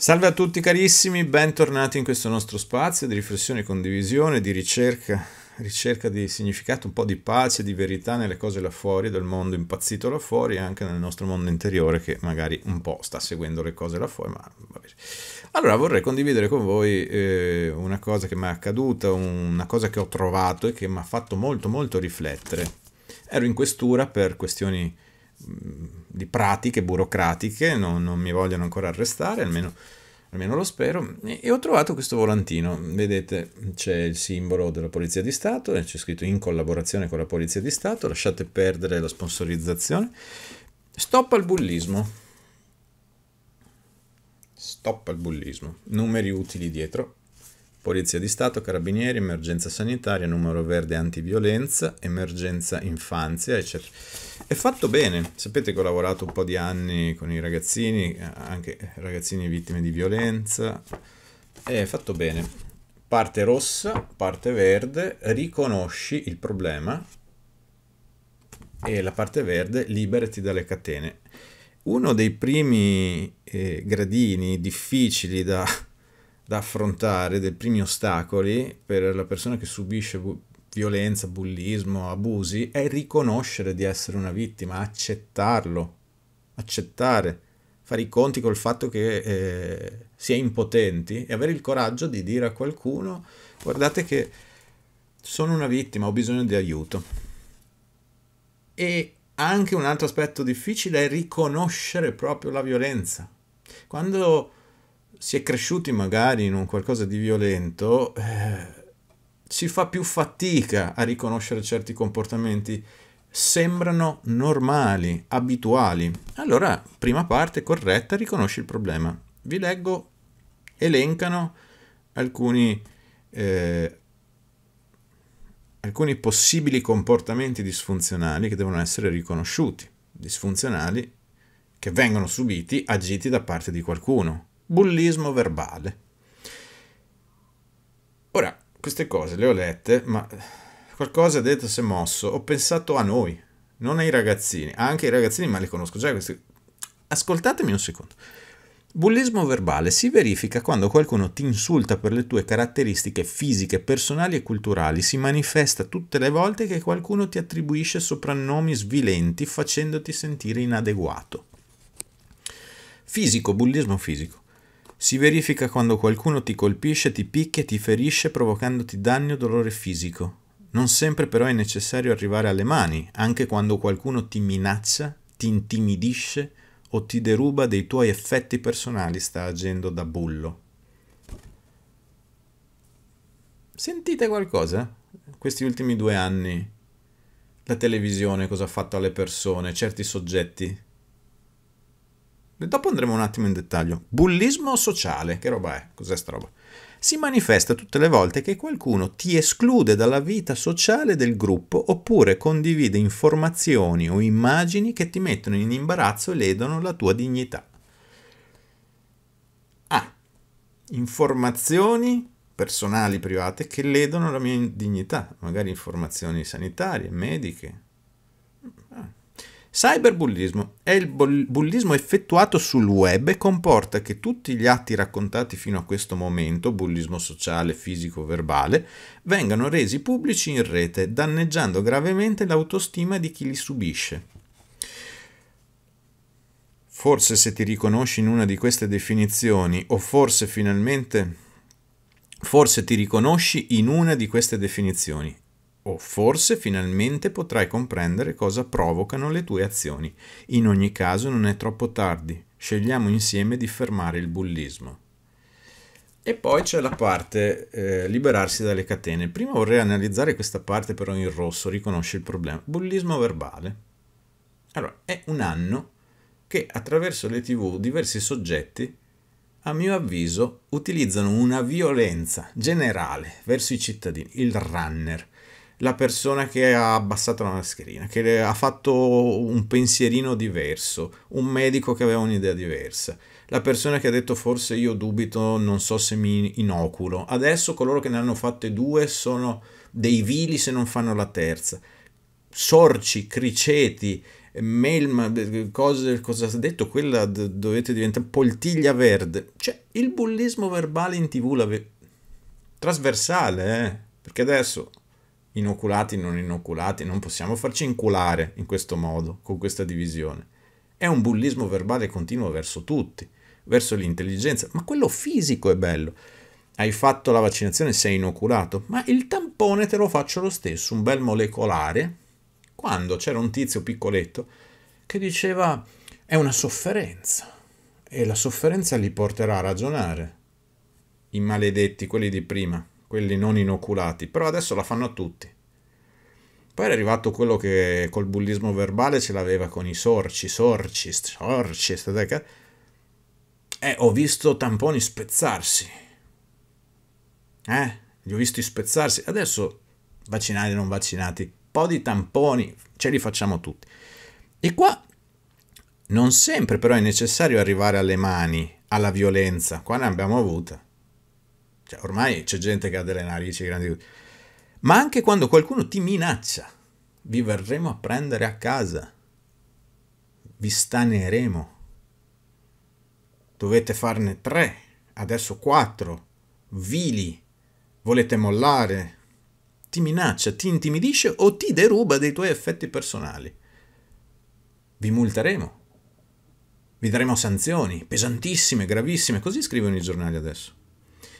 Salve a tutti carissimi, bentornati in questo nostro spazio di riflessione, condivisione, di ricerca, ricerca di significato, un po' di pace, di verità nelle cose là fuori, del mondo impazzito là fuori e anche nel nostro mondo interiore che magari un po' sta seguendo le cose là fuori, ma vabbè. Allora vorrei condividere con voi eh, una cosa che mi è accaduta, una cosa che ho trovato e che mi ha fatto molto molto riflettere. Ero in questura per questioni di pratiche burocratiche, non, non, mi vogliono ancora arrestare, almeno, almeno lo spero, e, e, ho trovato questo volantino, vedete c'è il simbolo della Polizia di Stato e c'è scritto in collaborazione con la Polizia di Stato, lasciate perdere la sponsorizzazione, stop al bullismo, stop al bullismo, numeri utili dietro, Polizia di Stato, Carabinieri, emergenza sanitaria, numero verde antiviolenza, emergenza infanzia, eccetera. È fatto bene, sapete che ho lavorato un po' di anni con i ragazzini, anche ragazzini vittime di violenza, è fatto bene. Parte rossa, parte verde, riconosci il problema e la parte verde liberati dalle catene. Uno dei primi eh, gradini difficili da da affrontare, dei primi ostacoli per la persona che subisce bu- violenza, bullismo, abusi, è riconoscere di essere una vittima, accettarlo, accettare, fare i conti col fatto che eh, si è impotenti e avere il coraggio di dire a qualcuno guardate che sono una vittima, ho bisogno di aiuto. E anche un altro aspetto difficile è riconoscere proprio la violenza. Quando si è cresciuti magari in un qualcosa di violento, eh, si fa più fatica a riconoscere certi comportamenti. Sembrano normali, abituali. Allora, prima parte corretta, riconosci il problema. Vi leggo, elencano alcuni, eh, alcuni possibili comportamenti disfunzionali che devono essere riconosciuti. Disfunzionali che vengono subiti, agiti da parte di qualcuno bullismo verbale. Ora, queste cose le ho lette, ma qualcosa detto si è mosso. Ho pensato a noi, non ai ragazzini. Anche i ragazzini, ma li conosco già questi. Ascoltatemi un secondo. Bullismo verbale si verifica quando qualcuno ti insulta per le tue caratteristiche fisiche, personali e culturali. Si manifesta tutte le volte che qualcuno ti attribuisce soprannomi svilenti facendoti sentire inadeguato. Fisico, bullismo fisico. Si verifica quando qualcuno ti colpisce, ti picchia e ti ferisce provocandoti danni o dolore fisico. Non sempre però è necessario arrivare alle mani, anche quando qualcuno ti minaccia, ti intimidisce o ti deruba dei tuoi effetti personali sta agendo da bullo. Sentite qualcosa? Questi ultimi due anni la televisione cosa ha fatto alle persone, certi soggetti Dopo andremo un attimo in dettaglio. Bullismo sociale, che roba è? Cos'è sta roba? Si manifesta tutte le volte che qualcuno ti esclude dalla vita sociale del gruppo oppure condivide informazioni o immagini che ti mettono in imbarazzo e ledono la tua dignità. Ah, informazioni personali private che ledono la mia dignità, magari informazioni sanitarie, mediche, Cyberbullismo è il bullismo effettuato sul web e comporta che tutti gli atti raccontati fino a questo momento, bullismo sociale, fisico, verbale, vengano resi pubblici in rete, danneggiando gravemente l'autostima di chi li subisce. Forse se ti riconosci in una di queste definizioni, o forse finalmente, forse ti riconosci in una di queste definizioni o forse finalmente potrai comprendere cosa provocano le tue azioni. In ogni caso non è troppo tardi, scegliamo insieme di fermare il bullismo. E poi c'è la parte eh, liberarsi dalle catene. Prima vorrei analizzare questa parte però in rosso, riconosce il problema. Bullismo verbale. Allora, è un anno che attraverso le tv diversi soggetti, a mio avviso, utilizzano una violenza generale verso i cittadini, il runner, la persona che ha abbassato la mascherina, che ha fatto un pensierino diverso, un medico che aveva un'idea diversa, la persona che ha detto forse io dubito, non so se mi inoculo. Adesso coloro che ne hanno fatte due sono dei vili se non fanno la terza. Sorci, criceti, mail, ma cose, cosa ha detto, quella dovete diventare poltiglia verde. Cioè, il bullismo verbale in tv, la ve- trasversale, eh? Perché adesso, inoculati, non inoculati, non possiamo farci inculare in questo modo, con questa divisione. È un bullismo verbale continuo verso tutti, verso l'intelligenza, ma quello fisico è bello. Hai fatto la vaccinazione, sei inoculato, ma il tampone te lo faccio lo stesso, un bel molecolare, quando c'era un tizio piccoletto che diceva è una sofferenza e la sofferenza li porterà a ragionare. I maledetti, quelli di prima, quelli non inoculati, però adesso la fanno tutti. Poi è arrivato quello che col bullismo verbale ce l'aveva con i sorci, sorci, sorci, eh, ho visto tamponi spezzarsi. Eh, li ho visti spezzarsi. Adesso vaccinati, non vaccinati, po' di tamponi, ce li facciamo tutti. E qua non sempre però è necessario arrivare alle mani, alla violenza, qua ne abbiamo avuta. Cioè, ormai c'è gente che ha delle narici grandi. Ma anche quando qualcuno ti minaccia, vi verremo a prendere a casa, vi staneremo. Dovete farne tre, adesso quattro, vili, volete mollare, ti minaccia, ti intimidisce o ti deruba dei tuoi effetti personali. Vi multeremo. Vi daremo sanzioni pesantissime, gravissime, così scrivono i giornali adesso.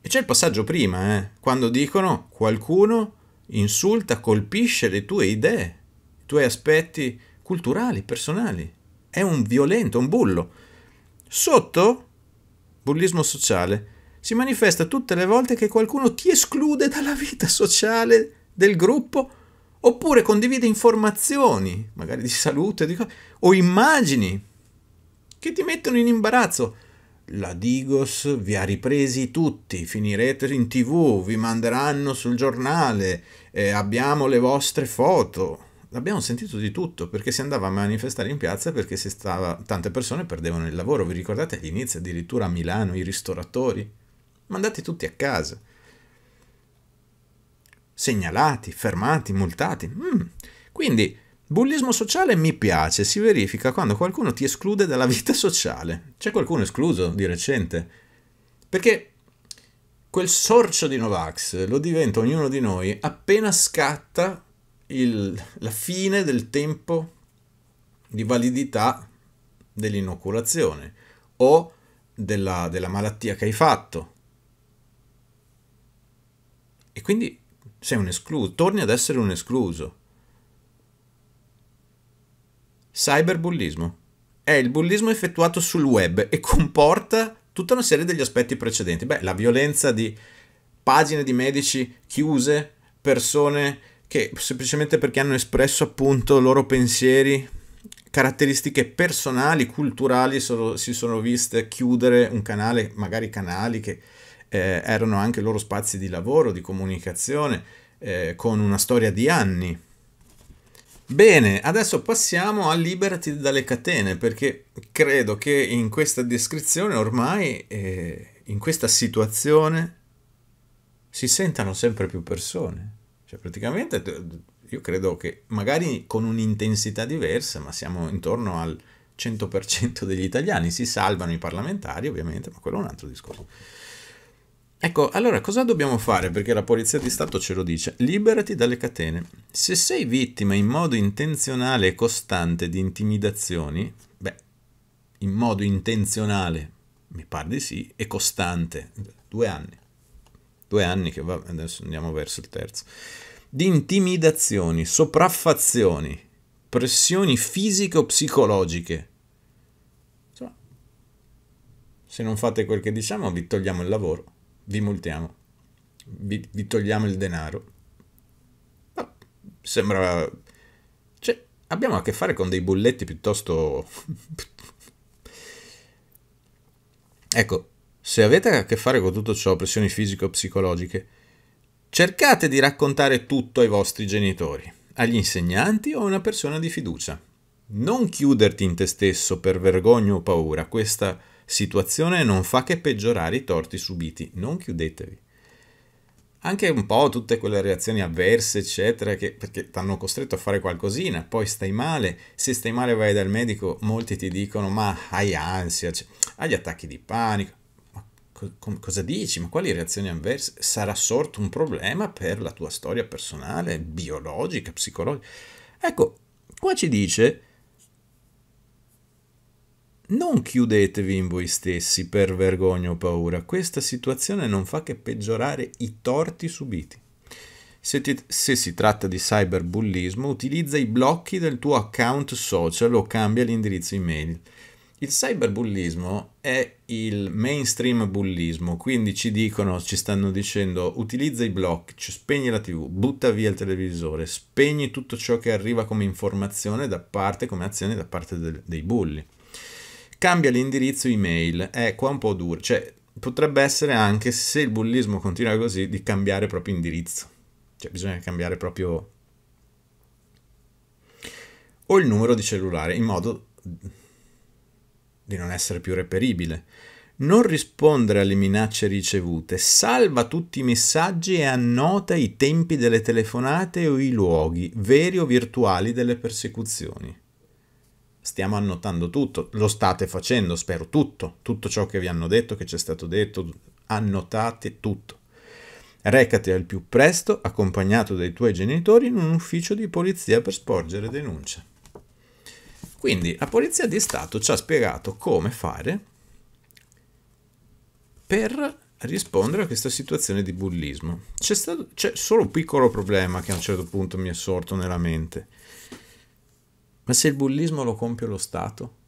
E c'è il passaggio prima, eh, quando dicono qualcuno insulta, colpisce le tue idee, i tuoi aspetti culturali, personali. È un violento, un bullo. Sotto, bullismo sociale, si manifesta tutte le volte che qualcuno ti esclude dalla vita sociale del gruppo oppure condivide informazioni, magari di salute, di co- o immagini che ti mettono in imbarazzo. La Digos vi ha ripresi tutti, finirete in tv, vi manderanno sul giornale, eh, abbiamo le vostre foto. Abbiamo sentito di tutto perché si andava a manifestare in piazza perché stava, tante persone perdevano il lavoro. Vi ricordate all'inizio addirittura a Milano i ristoratori? mandati tutti a casa. Segnalati, fermati, multati. Mm. Quindi, bullismo sociale mi piace, si verifica quando qualcuno ti esclude dalla vita sociale. C'è qualcuno escluso di recente? Perché quel sorcio di Novax lo diventa ognuno di noi appena scatta il, la fine del tempo di validità dell'inoculazione o della, della malattia che hai fatto e quindi sei un escluso, torni ad essere un escluso. Cyberbullismo è il bullismo effettuato sul web e comporta tutta una serie degli aspetti precedenti. Beh, la violenza di pagine di medici chiuse, persone che semplicemente perché hanno espresso appunto loro pensieri, caratteristiche personali, culturali, sono, si sono viste chiudere un canale, magari canali che eh, erano anche loro spazi di lavoro, di comunicazione, eh, con una storia di anni. Bene, adesso passiamo a liberati dalle catene, perché credo che in questa descrizione ormai, eh, in questa situazione, si sentano sempre più persone. Cioè, praticamente io credo che magari con un'intensità diversa, ma siamo intorno al 100% degli italiani, si salvano i parlamentari ovviamente, ma quello è un altro discorso. Ecco, allora cosa dobbiamo fare? Perché la Polizia di Stato ce lo dice. Liberati dalle catene. Se sei vittima in modo intenzionale e costante di intimidazioni, beh, in modo intenzionale, mi pare di sì, e costante, due anni. Due anni che va, adesso andiamo verso il terzo. Di intimidazioni, sopraffazioni, pressioni fisiche o psicologiche. Insomma, se non fate quel che diciamo, vi togliamo il lavoro vi multiamo, vi, vi togliamo il denaro. Ma sembra... Cioè, abbiamo a che fare con dei bulletti piuttosto... ecco, se avete a che fare con tutto ciò, pressioni fisiche o psicologiche, cercate di raccontare tutto ai vostri genitori, agli insegnanti o a una persona di fiducia. Non chiuderti in te stesso per vergogna o paura, questa situazione non fa che peggiorare i torti subiti, non chiudetevi. anche un po' tutte quelle reazioni avverse, eccetera, che, perché ti hanno costretto a fare qualcosina, poi stai male, se stai male vai dal medico, molti ti dicono ma hai ansia, cioè, hai attacchi di panico, ma co- cosa dici? Ma quali reazioni avverse? Sarà sorto un problema per la tua storia personale, biologica, psicologica? Ecco, qua ci dice non chiudetevi in voi stessi per vergogna o paura, questa situazione non fa che peggiorare i torti subiti. Se, ti, se, si tratta di cyberbullismo, utilizza i blocchi del tuo account social o cambia l'indirizzo email. Il cyberbullismo è il mainstream bullismo, quindi ci dicono, ci stanno dicendo utilizza i blocchi, cioè spegni la tv, butta via il televisore, spegni tutto ciò che arriva come informazione da parte, come azione da parte de, dei bulli cambia l'indirizzo email, è qua un po' duro, cioè potrebbe essere anche se il bullismo continua così di cambiare proprio indirizzo, cioè bisogna cambiare proprio o il numero di cellulare in modo di non essere più reperibile. Non rispondere alle minacce ricevute, salva tutti i messaggi e annota i tempi delle telefonate o i luoghi, veri o virtuali, delle persecuzioni stiamo annotando tutto, lo state facendo, spero, tutto, tutto ciò che vi hanno detto, che ci è stato detto, annotate tutto. Recati al più presto, accompagnato dai tuoi genitori, in un ufficio di polizia per sporgere denuncia. Quindi la Polizia di Stato ci ha spiegato come fare per rispondere a questa situazione di bullismo. C'è, solo un piccolo problema che a un certo punto mi è sorto nella mente ma se il bullismo lo compie lo Stato?